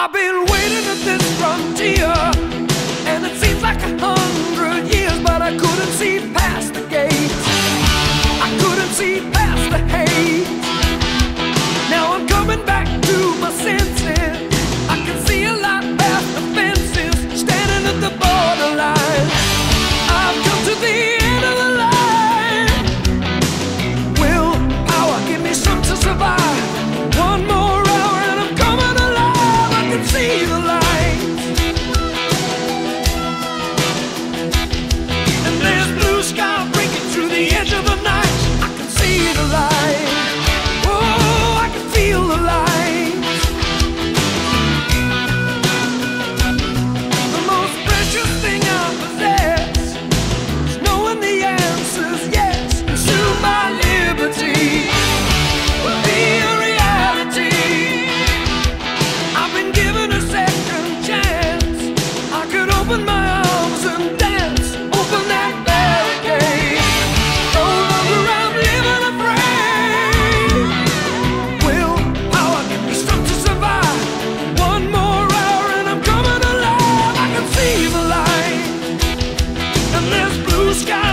I've been waiting at this frontier, and it seems like a hundred years, but I couldn't see past. sky.